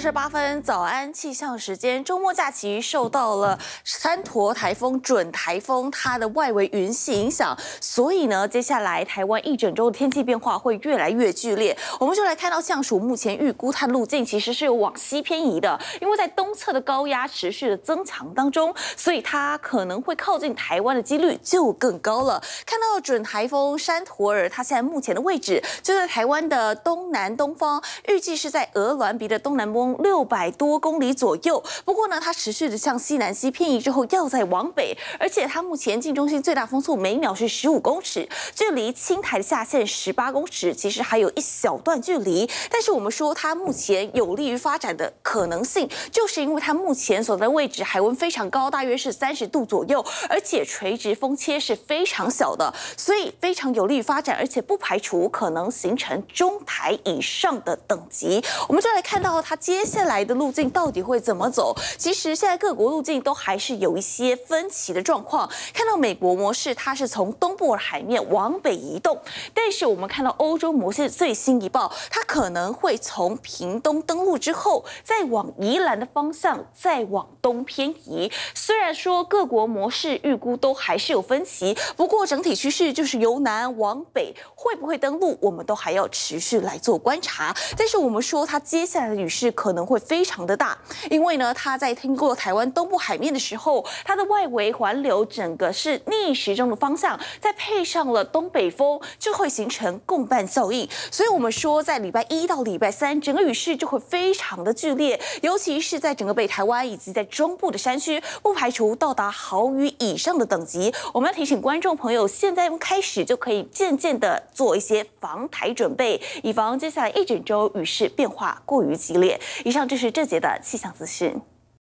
二十八分，早安气象时间。周末假期受到了山陀台风准台风它的外围云系影响，所以呢，接下来台湾一整周的天气变化会越来越剧烈。我们就来看到象鼠目前预估它的路径其实是有往西偏移的，因为在东侧的高压持续的增强当中，所以它可能会靠近台湾的几率就更高了。看到准台风山陀儿，它现在目前的位置就在台湾的东南东方，预计是在鹅銮鼻的东南六百多公里左右。不过呢，它持续的向西南西偏移之后，要再往北，而且它目前近中心最大风速每秒是十五公尺，距离青台下线十八公尺，其实还有一小段距离。但是我们说它目前有利于发展的可能性，就是因为它目前所在位置海温非常高，大约是三十度左右，而且垂直风切是非常小的，所以非常有利于发展，而且不排除可能形成中台以上的等级。我们就来看到它接下来的路径到底会怎么走。其实现在各国路径都还是有一些分歧的状况。看到美国模式，它是从东部海面往北移动，但是我们看到欧洲模式最新一报，它可能会从屏东登陆之后再，再往宜兰的方向再往东偏移。虽然说各国模式预估都还是有分歧，不过整体趋势就是由南往北，会不会登陆，我们都还要持续来做观察。但是我们说它接下来的雨势可能会非常的大，因为呢，它在经过台湾东部海面的时候，它的外围环流整个是逆时钟的方向，再配上了东北风，就会形成共伴效应。所以我们说，在礼拜一到礼拜三，整个雨势就会非常的剧烈尤其是在整个北台湾以及在中部的山区，不排除到达豪雨以上的等级。我们要提醒观众朋友，现在开始就可以渐渐的做一些防台准备，以防接下来一整周雨势变化过于激烈。以上就是这节的气象资讯。